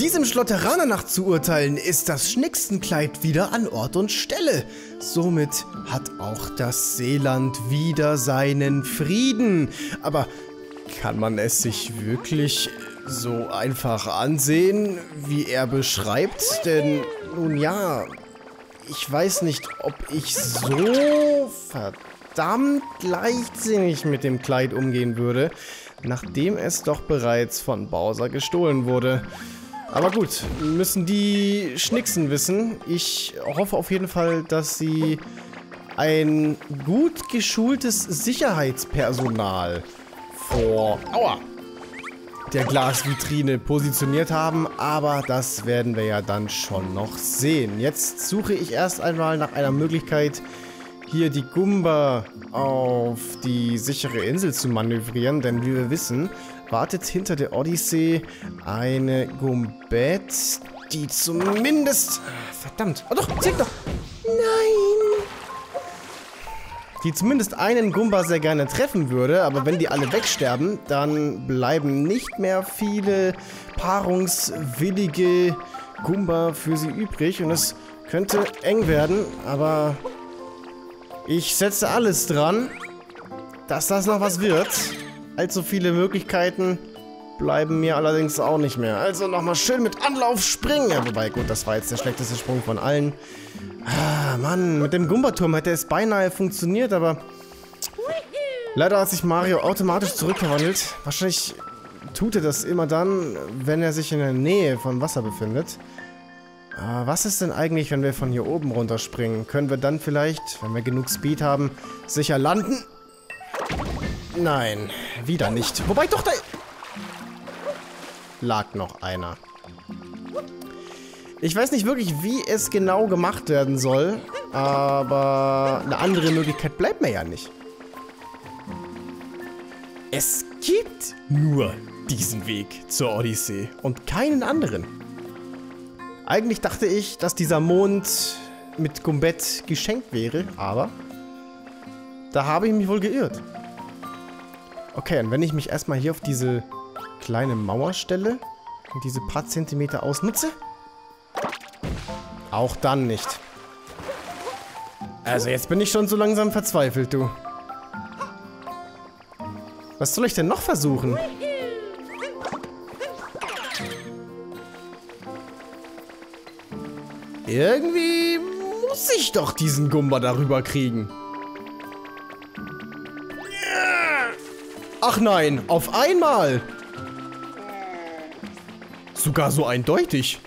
Diesem Schlotteraner nach zu urteilen, ist das Schnicksenkleid wieder an Ort und Stelle. Somit hat auch das Seeland wieder seinen Frieden. Aber kann man es sich wirklich so einfach ansehen, wie er beschreibt? Denn, nun ja, ich weiß nicht, ob ich so verdammt leichtsinnig mit dem Kleid umgehen würde, nachdem es doch bereits von Bowser gestohlen wurde. Aber gut, müssen die Schnicksen wissen. Ich hoffe auf jeden Fall, dass sie ein gut geschultes Sicherheitspersonal vor aua, der Glasvitrine positioniert haben. Aber das werden wir ja dann schon noch sehen. Jetzt suche ich erst einmal nach einer Möglichkeit, hier die Gumba auf die sichere Insel zu manövrieren. Denn wie wir wissen, wartet hinter der Odyssee eine Gumbet, die zumindest... Verdammt. Oh doch, zählt doch. Nein. Die zumindest einen Gumba sehr gerne treffen würde, aber wenn die alle wegsterben, dann bleiben nicht mehr viele paarungswillige Gumba für sie übrig und es könnte eng werden, aber ich setze alles dran, dass das noch was wird. Allzu viele Möglichkeiten bleiben mir allerdings auch nicht mehr. Also nochmal schön mit Anlauf springen. Ja, wobei, gut, das war jetzt der schlechteste Sprung von allen. Ah, Mann, mit dem Gumbaturm hätte es beinahe funktioniert, aber... Leider hat sich Mario automatisch zurückverwandelt. Wahrscheinlich tut er das immer dann, wenn er sich in der Nähe von Wasser befindet. Aber was ist denn eigentlich, wenn wir von hier oben runterspringen? Können wir dann vielleicht, wenn wir genug Speed haben, sicher landen? Nein, wieder nicht. Wobei doch da... Lag noch einer. Ich weiß nicht wirklich, wie es genau gemacht werden soll, aber eine andere Möglichkeit bleibt mir ja nicht. Es gibt nur diesen Weg zur Odyssee und keinen anderen. Eigentlich dachte ich, dass dieser Mond mit Gumbett geschenkt wäre, aber da habe ich mich wohl geirrt. Okay, und wenn ich mich erstmal hier auf diese kleine Mauer stelle und diese paar Zentimeter ausnutze? Auch dann nicht. Also jetzt bin ich schon so langsam verzweifelt, du. Was soll ich denn noch versuchen? Irgendwie muss ich doch diesen Gumba darüber kriegen. Ach nein, auf einmal. Sogar so eindeutig.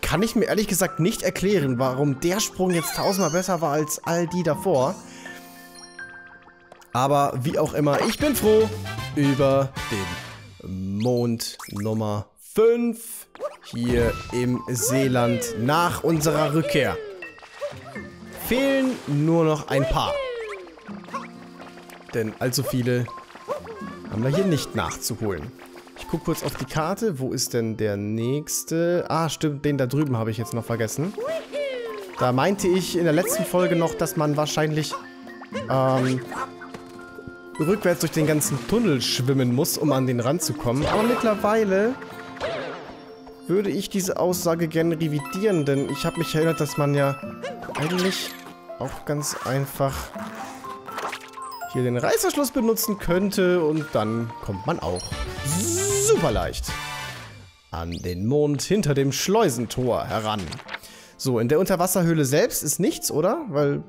Kann ich mir ehrlich gesagt nicht erklären, warum der Sprung jetzt tausendmal besser war als all die davor. Aber wie auch immer, ich bin froh über den Mond Nummer 5 hier im Seeland nach unserer Rückkehr. Fehlen nur noch ein paar denn allzu viele haben wir hier nicht nachzuholen. Ich gucke kurz auf die Karte. Wo ist denn der nächste? Ah, stimmt, den da drüben habe ich jetzt noch vergessen. Da meinte ich in der letzten Folge noch, dass man wahrscheinlich ähm, rückwärts durch den ganzen Tunnel schwimmen muss, um an den Rand zu kommen. Aber mittlerweile würde ich diese Aussage gerne revidieren, denn ich habe mich erinnert, dass man ja eigentlich auch ganz einfach hier den Reißverschluss benutzen könnte und dann kommt man auch super leicht an den Mond hinter dem Schleusentor heran. So, in der Unterwasserhöhle selbst ist nichts, oder? Weil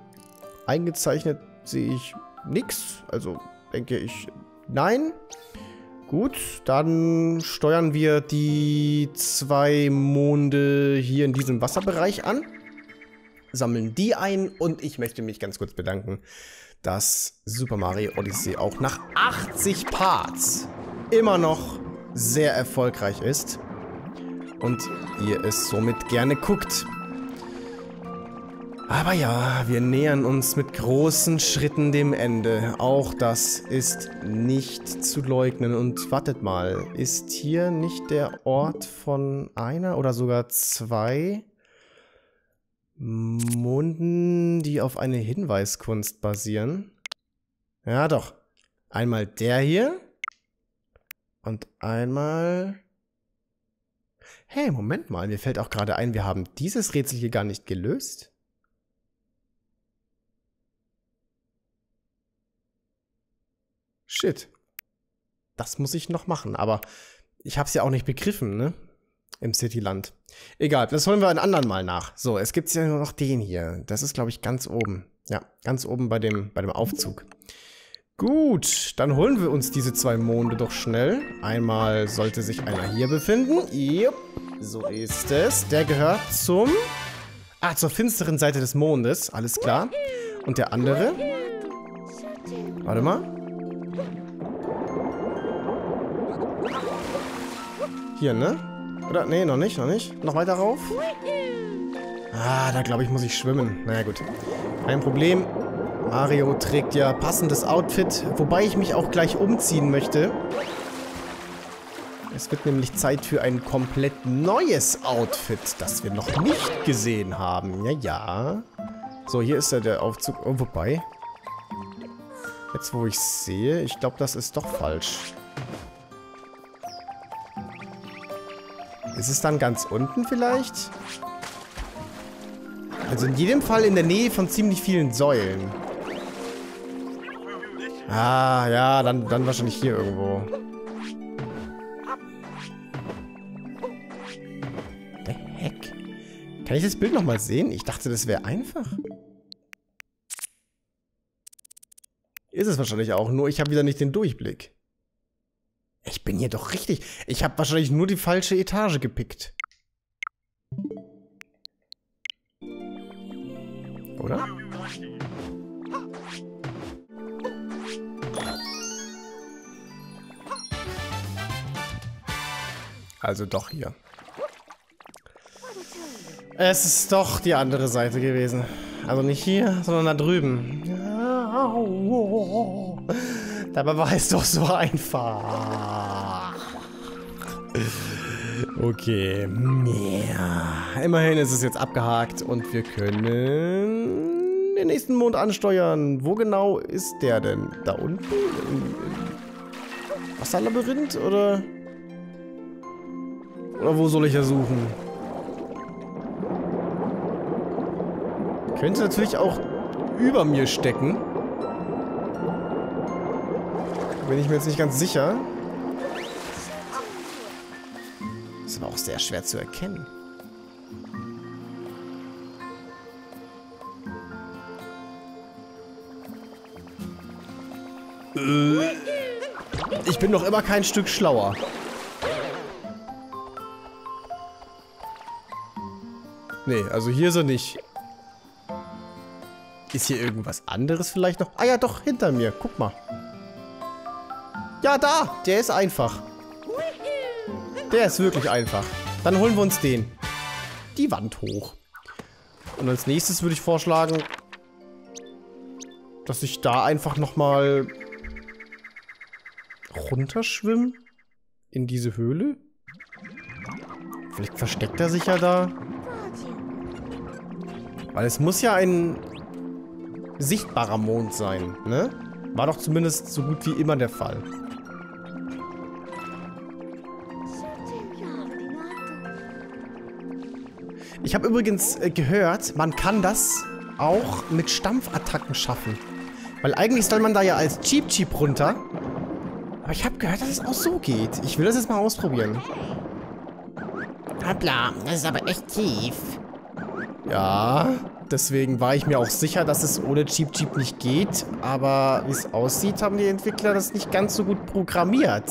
eingezeichnet sehe ich nichts. Also denke ich, nein. Gut, dann steuern wir die zwei Monde hier in diesem Wasserbereich an. Sammeln die ein und ich möchte mich ganz kurz bedanken dass Super Mario Odyssey auch nach 80 Parts immer noch sehr erfolgreich ist und ihr es somit gerne guckt. Aber ja, wir nähern uns mit großen Schritten dem Ende. Auch das ist nicht zu leugnen. Und wartet mal, ist hier nicht der Ort von einer oder sogar zwei Munden, die auf eine Hinweiskunst basieren. Ja, doch. Einmal der hier. Und einmal Hey, Moment mal, mir fällt auch gerade ein, wir haben dieses Rätsel hier gar nicht gelöst. Shit. Das muss ich noch machen, aber ich habe es ja auch nicht begriffen, ne? Im Cityland. Egal, das holen wir ein anderen Mal nach. So, es gibt ja nur noch den hier. Das ist, glaube ich, ganz oben. Ja, ganz oben bei dem, bei dem Aufzug. Gut, dann holen wir uns diese zwei Monde doch schnell. Einmal sollte sich einer hier befinden. Yep, so ist es. Der gehört zum... Ah, zur finsteren Seite des Mondes. Alles klar. Und der andere... Warte mal. Hier, ne? Oder? Nee, noch nicht, noch nicht. Noch weiter rauf? Ah, da glaube ich, muss ich schwimmen. Naja, gut. Kein Problem. Mario trägt ja passendes Outfit, wobei ich mich auch gleich umziehen möchte. Es wird nämlich Zeit für ein komplett neues Outfit, das wir noch nicht gesehen haben. Ja, ja. So, hier ist ja der Aufzug. Oh, wobei. Jetzt, wo ich sehe, ich glaube, das ist doch falsch. Ist es dann ganz unten vielleicht? Also in jedem Fall in der Nähe von ziemlich vielen Säulen. Ah, ja, dann, dann wahrscheinlich hier irgendwo. The heck? Kann ich das Bild nochmal sehen? Ich dachte, das wäre einfach. Ist es wahrscheinlich auch, nur ich habe wieder nicht den Durchblick. Ich bin hier doch richtig. Ich habe wahrscheinlich nur die falsche Etage gepickt. Oder? Also doch hier. Es ist doch die andere Seite gewesen. Also nicht hier, sondern da drüben. Dabei war es doch so einfach. Okay. Ja. Immerhin ist es jetzt abgehakt und wir können den nächsten Mond ansteuern. Wo genau ist der denn? Da unten? Im, im Wasserlabyrinth? Oder? Oder wo soll ich ja suchen? Könnte natürlich auch über mir stecken. Bin ich mir jetzt nicht ganz sicher. Sehr schwer zu erkennen. Äh, ich bin noch immer kein Stück schlauer. Nee, also hier er nicht. Ist hier irgendwas anderes vielleicht noch? Ah ja, doch, hinter mir. Guck mal. Ja, da. Der ist einfach. Der ist wirklich einfach. Dann holen wir uns den. Die Wand hoch. Und als nächstes würde ich vorschlagen, dass ich da einfach nochmal runterschwimme in diese Höhle. Vielleicht versteckt er sich ja da. Weil es muss ja ein sichtbarer Mond sein, ne? War doch zumindest so gut wie immer der Fall. Ich habe übrigens äh, gehört, man kann das auch mit Stampfattacken schaffen. Weil eigentlich soll man da ja als Cheap Cheap runter. Aber ich habe gehört, dass es auch so geht. Ich will das jetzt mal ausprobieren. Hoppla, das ist aber echt tief. Ja, deswegen war ich mir auch sicher, dass es ohne Cheap Cheap nicht geht. Aber wie es aussieht, haben die Entwickler das nicht ganz so gut programmiert.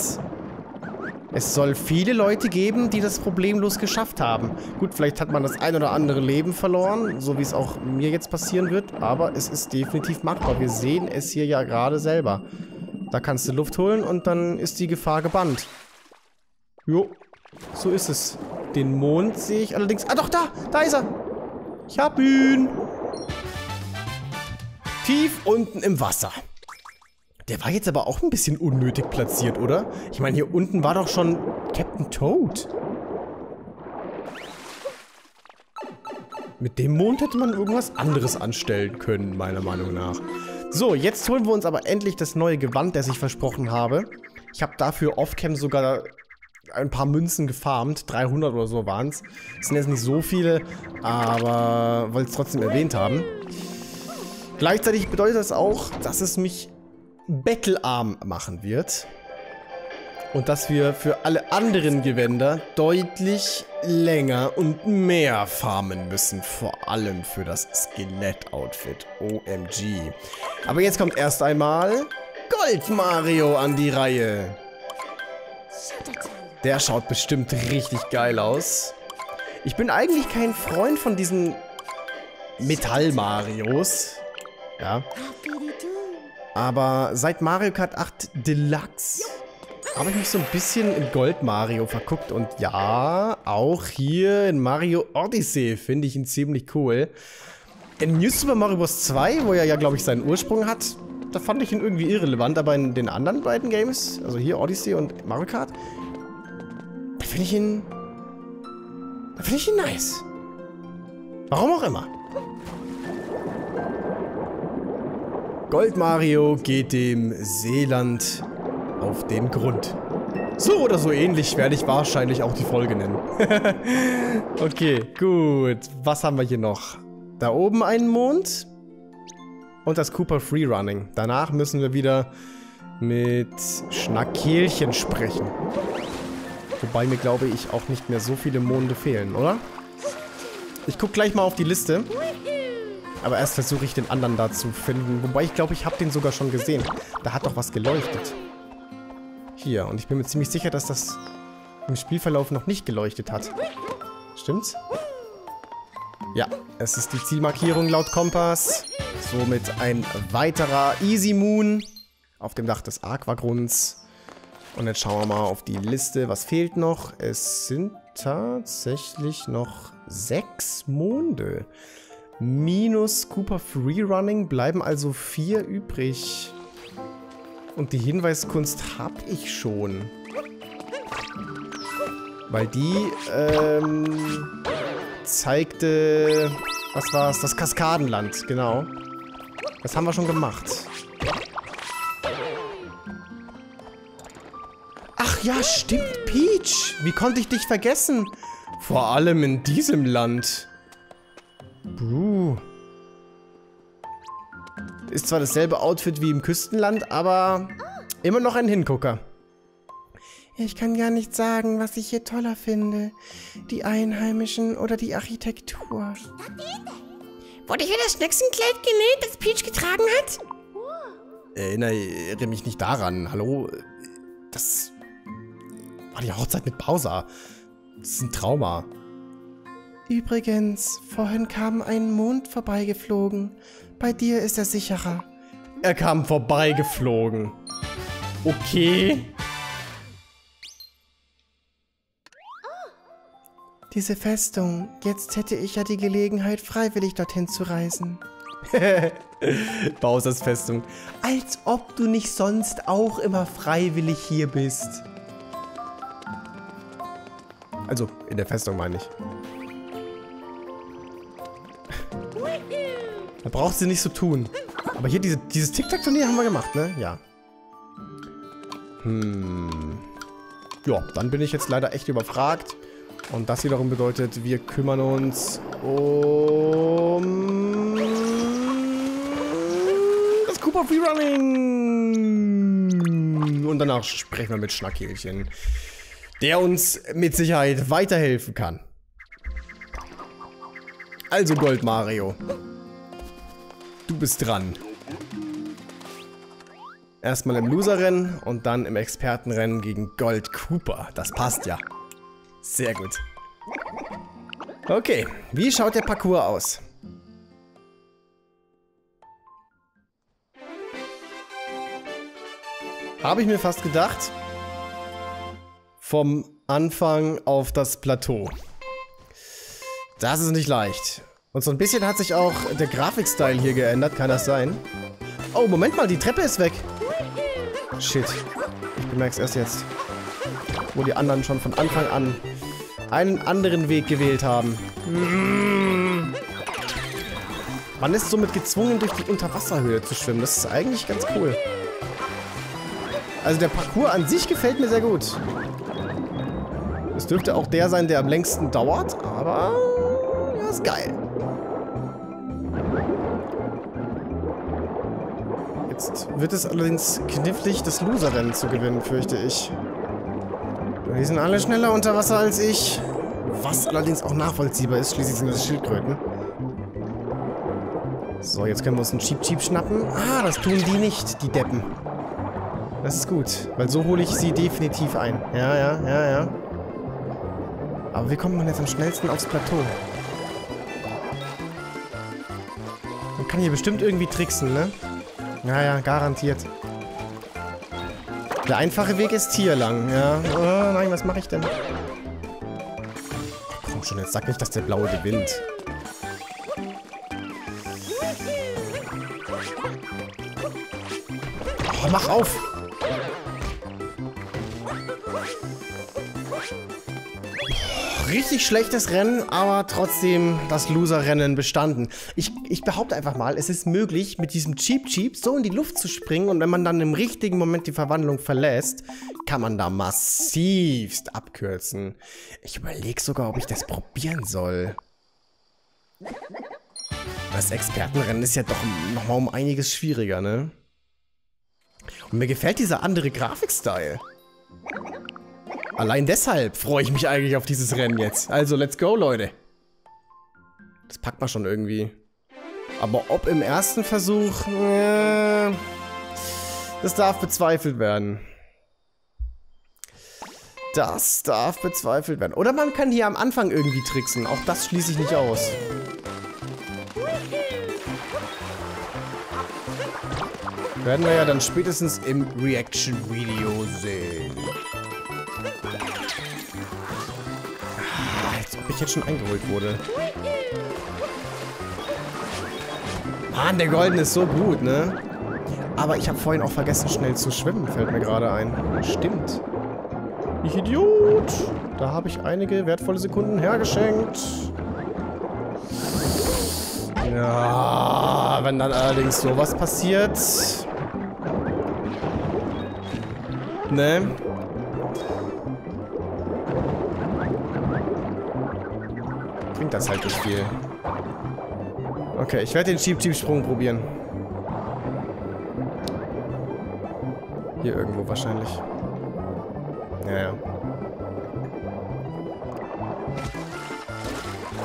Es soll viele Leute geben, die das problemlos geschafft haben. Gut, vielleicht hat man das ein oder andere Leben verloren, so wie es auch mir jetzt passieren wird. Aber es ist definitiv machbar. Wir sehen es hier ja gerade selber. Da kannst du Luft holen und dann ist die Gefahr gebannt. Jo, so ist es. Den Mond sehe ich allerdings... Ah doch, da! Da ist er! Ich hab ihn. Tief unten im Wasser. Der war jetzt aber auch ein bisschen unnötig platziert, oder? Ich meine, hier unten war doch schon Captain Toad. Mit dem Mond hätte man irgendwas anderes anstellen können, meiner Meinung nach. So, jetzt holen wir uns aber endlich das neue Gewand, das ich versprochen habe. Ich habe dafür Offcam sogar ein paar Münzen gefarmt. 300 oder so waren es. Das sind jetzt nicht so viele, aber wollte es trotzdem erwähnt haben. Gleichzeitig bedeutet das auch, dass es mich bettelarm machen wird. Und dass wir für alle anderen Gewänder deutlich länger und mehr farmen müssen. Vor allem für das Skelett-Outfit. OMG. Aber jetzt kommt erst einmal Gold Mario an die Reihe. Der schaut bestimmt richtig geil aus. Ich bin eigentlich kein Freund von diesen Metall-Marios. Ja. Aber seit Mario Kart 8 Deluxe habe ich mich so ein bisschen in Gold Mario verguckt. Und ja, auch hier in Mario Odyssey finde ich ihn ziemlich cool. In New Super Mario Bros. 2, wo er ja, glaube ich, seinen Ursprung hat, da fand ich ihn irgendwie irrelevant. Aber in den anderen beiden Games, also hier Odyssey und Mario Kart, da finde ich ihn... Da finde ich ihn nice. Warum auch immer. Gold Mario geht dem Seeland auf den Grund. So oder so ähnlich werde ich wahrscheinlich auch die Folge nennen. okay, gut. Was haben wir hier noch? Da oben einen Mond. Und das Cooper Freerunning. Danach müssen wir wieder mit Schnackelchen sprechen. Wobei mir, glaube ich, auch nicht mehr so viele Monde fehlen, oder? Ich gucke gleich mal auf die Liste. Aber erst versuche ich den anderen da zu finden. Wobei ich glaube, ich habe den sogar schon gesehen. Da hat doch was geleuchtet. Hier. Und ich bin mir ziemlich sicher, dass das im Spielverlauf noch nicht geleuchtet hat. Stimmt's? Ja, es ist die Zielmarkierung laut Kompass. Somit ein weiterer Easy Moon auf dem Dach des Aquagrunds. Und jetzt schauen wir mal auf die Liste. Was fehlt noch? Es sind tatsächlich noch sechs Monde. Minus Cooper Freerunning bleiben also vier übrig. Und die Hinweiskunst habe ich schon. Weil die ähm, zeigte, was war es? Das Kaskadenland, genau. Das haben wir schon gemacht. Ach ja, stimmt, Peach. Wie konnte ich dich vergessen? Vor allem in diesem Land. Buh. Ist zwar dasselbe Outfit wie im Küstenland, aber immer noch ein Hingucker. Ich kann gar nicht sagen, was ich hier toller finde. Die Einheimischen oder die Architektur. Wurde hier das Schnechsenkleid genäht, das Peach getragen hat? Erinnere mich nicht daran. Hallo? Das war die Hochzeit mit Bowser. Das ist ein Trauma. Übrigens, vorhin kam ein Mond vorbeigeflogen. Bei dir ist er sicherer. Er kam vorbeigeflogen. Okay. Diese Festung. Jetzt hätte ich ja die Gelegenheit, freiwillig dorthin zu reisen. Bowsers Festung. Als ob du nicht sonst auch immer freiwillig hier bist. Also, in der Festung meine ich. Da braucht sie nicht so tun. Aber hier, diese, dieses Tic-Tac-Turnier haben wir gemacht, ne? Ja. Hm. Ja, dann bin ich jetzt leider echt überfragt. Und das wiederum bedeutet, wir kümmern uns um... Das Cooper Freerunning! Und danach sprechen wir mit Schnackhelchen, der uns mit Sicherheit weiterhelfen kann. Also Gold Mario. Du bist dran. Erstmal im Loserrennen und dann im Expertenrennen gegen Gold Cooper. Das passt ja. Sehr gut. Okay, wie schaut der Parcours aus? Habe ich mir fast gedacht. Vom Anfang auf das Plateau. Das ist nicht leicht. Und so ein bisschen hat sich auch der Grafikstyle hier geändert, kann das sein? Oh, Moment mal, die Treppe ist weg. Shit. Ich bemerke es erst jetzt. Wo die anderen schon von Anfang an einen anderen Weg gewählt haben. Man ist somit gezwungen, durch die Unterwasserhöhe zu schwimmen. Das ist eigentlich ganz cool. Also der Parcours an sich gefällt mir sehr gut. Das dürfte auch der sein, der am längsten dauert, aber ja, ist geil. Jetzt wird es allerdings knifflig, das Loser-Rennen zu gewinnen, fürchte ich. Die sind alle schneller unter Wasser als ich. Was allerdings auch nachvollziehbar ist, schließlich sind das Schildkröten. So, jetzt können wir uns einen Cheap Cheap schnappen. Ah, das tun die nicht, die Deppen. Das ist gut, weil so hole ich sie definitiv ein. Ja, ja, ja, ja. Aber wie kommt man jetzt am schnellsten aufs Plateau? Man kann hier bestimmt irgendwie tricksen, ne? Ja, ja, garantiert. Der einfache Weg ist hier lang, ja. Oh, nein, was mache ich denn? Komm schon, jetzt sag nicht, dass der Blaue gewinnt. Oh, mach auf! Richtig schlechtes Rennen, aber trotzdem das Loser-Rennen bestanden. Ich, ich behaupte einfach mal, es ist möglich, mit diesem Cheap Cheap so in die Luft zu springen und wenn man dann im richtigen Moment die Verwandlung verlässt, kann man da massivst abkürzen. Ich überlege sogar, ob ich das probieren soll. Das Expertenrennen ist ja doch nochmal um einiges schwieriger, ne? Und mir gefällt dieser andere Grafikstyle. Allein deshalb freue ich mich eigentlich auf dieses Rennen jetzt. Also, let's go, Leute. Das packt man schon irgendwie. Aber ob im ersten Versuch... Äh, das darf bezweifelt werden. Das darf bezweifelt werden. Oder man kann hier am Anfang irgendwie tricksen. Auch das schließe ich nicht aus. Werden wir ja dann spätestens im Reaction-Video sehen. Ich jetzt schon eingeholt wurde. Mann, der Golden ist so gut, ne? Aber ich habe vorhin auch vergessen, schnell zu schwimmen, fällt mir gerade ein. Stimmt. Ich Idiot. Da habe ich einige wertvolle Sekunden hergeschenkt. Ja, wenn dann allerdings sowas passiert. Ne? Das halt nicht viel. Okay, ich werde den Cheap-Cheap-Sprung probieren. Hier irgendwo wahrscheinlich. Ja, ja.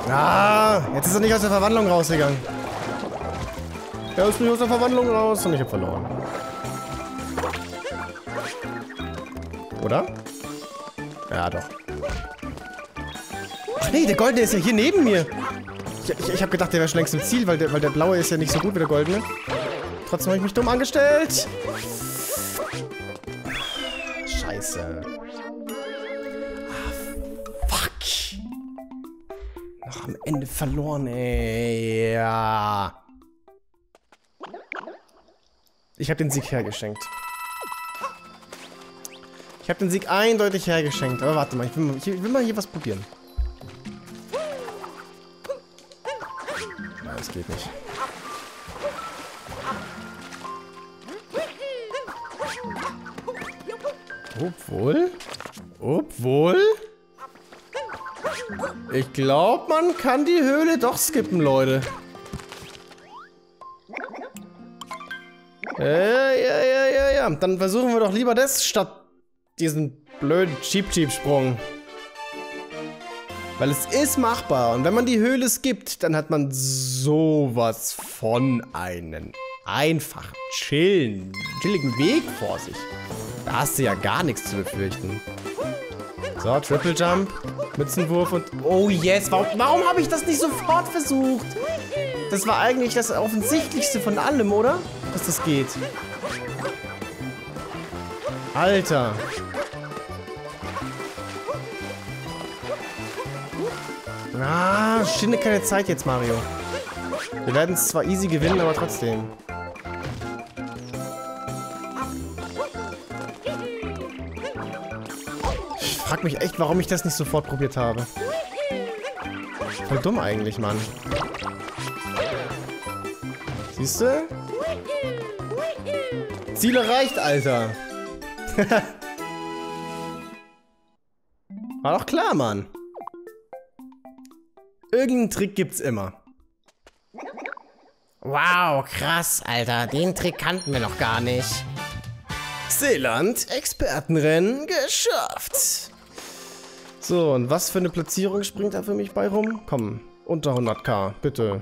Ah, jetzt ist er nicht aus der Verwandlung rausgegangen. Er ist nicht aus der Verwandlung raus und ich habe verloren. Oder? Ja, doch nee, der Goldene ist ja hier neben mir. Ich, ich, ich habe gedacht, der wäre schon längst im Ziel, weil der, weil der Blaue ist ja nicht so gut wie der Goldene. Trotzdem habe ich mich dumm angestellt. Scheiße. Ah, fuck. Noch am Ende verloren, ey. Ja. Ich habe den Sieg hergeschenkt. Ich habe den Sieg eindeutig hergeschenkt. Aber warte mal, ich will mal, ich will mal hier was probieren. Das geht nicht. Obwohl? Obwohl? Ich glaube, man kann die Höhle doch skippen, Leute. Ja, ja, ja, ja, ja. Dann versuchen wir doch lieber das statt diesen blöden Cheap-Cheap-Sprung. Weil es ist machbar. Und wenn man die Höhle skippt, dann hat man sowas von einen einfachen, chillen, chilligen Weg vor sich. Da hast du ja gar nichts zu befürchten. So, Triple Jump, Mützenwurf und... Oh yes, warum, warum habe ich das nicht sofort versucht? Das war eigentlich das Offensichtlichste von allem, oder? Dass das geht. Alter. Ah, schinde keine Zeit jetzt, Mario. Wir werden es zwar easy gewinnen, aber trotzdem. Ich frag mich echt, warum ich das nicht sofort probiert habe. Voll dumm eigentlich, Mann. Siehst du? Ziel erreicht, Alter. War doch klar, Mann. Irgendeinen Trick gibt's immer. Wow, krass, Alter. Den Trick kannten wir noch gar nicht. Seeland, Expertenrennen geschafft. So, und was für eine Platzierung springt da für mich bei rum? Komm, unter 100k, bitte.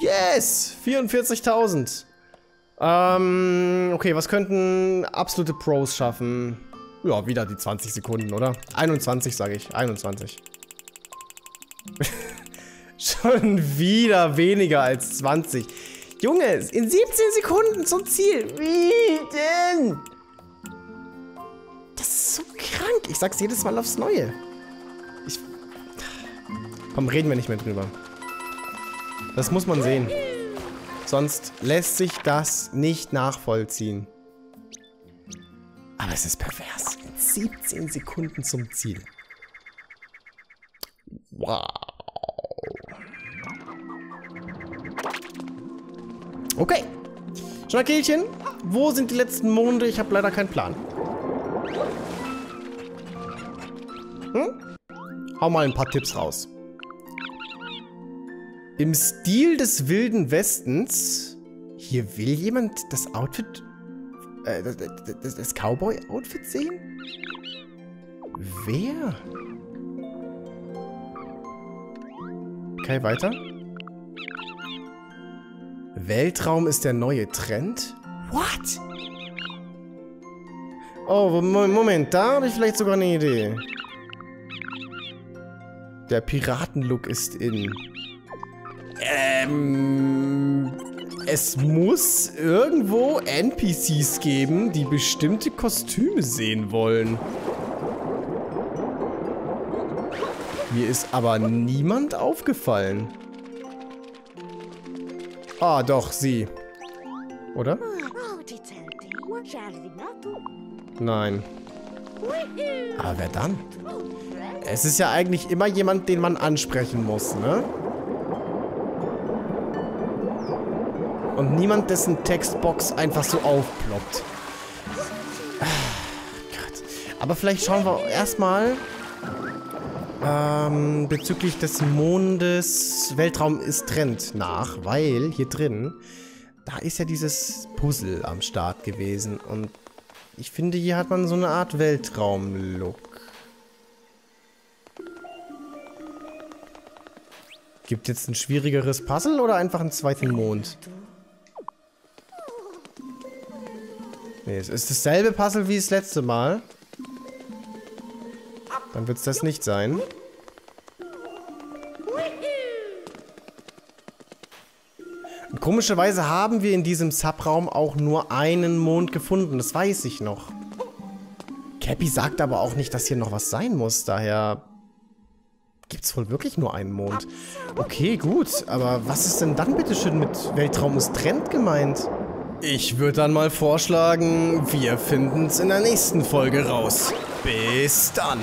Yes! 44.000. Ähm, okay, was könnten absolute Pros schaffen? Ja, wieder die 20 Sekunden, oder? 21, sage ich. 21. Schon wieder weniger als 20. Junge, in 17 Sekunden zum Ziel. Wie denn? Das ist so krank. Ich sag's jedes Mal aufs Neue. Ich... Komm, reden wir nicht mehr drüber. Das muss man sehen. Sonst lässt sich das nicht nachvollziehen. Aber es ist pervers. 17 Sekunden zum Ziel. Wow. Okay. Schnackelchen, wo sind die letzten Monde? Ich habe leider keinen Plan. Hm? Hau mal ein paar Tipps raus. Im Stil des Wilden Westens. Hier will jemand das Outfit. Äh, das, das, das Cowboy-Outfit sehen? Wer? Okay, weiter. Weltraum ist der neue Trend? What? Oh, Moment, da habe ich vielleicht sogar eine Idee. Der Piratenlook ist in. Ähm, es muss irgendwo NPCs geben, die bestimmte Kostüme sehen wollen. Mir ist aber niemand aufgefallen. Ah, doch, sie. Oder? Nein. Aber wer dann? Es ist ja eigentlich immer jemand, den man ansprechen muss, ne? Und niemand, dessen Textbox einfach so aufploppt. Gott. Aber vielleicht schauen wir erstmal ähm, bezüglich des Mondes Weltraum ist Trend nach, weil hier drin, da ist ja dieses Puzzle am Start gewesen und ich finde, hier hat man so eine Art Weltraum-Look. Gibt jetzt ein schwierigeres Puzzle oder einfach einen zweiten Mond? Nee, es ist dasselbe Puzzle wie das letzte Mal. Dann wird es das nicht sein. Und komischerweise haben wir in diesem Subraum auch nur einen Mond gefunden. Das weiß ich noch. Cappy sagt aber auch nicht, dass hier noch was sein muss. Daher gibt es wohl wirklich nur einen Mond. Okay, gut. Aber was ist denn dann bitteschön mit Weltraum ist Trend gemeint? Ich würde dann mal vorschlagen, wir finden es in der nächsten Folge raus. Bis dann.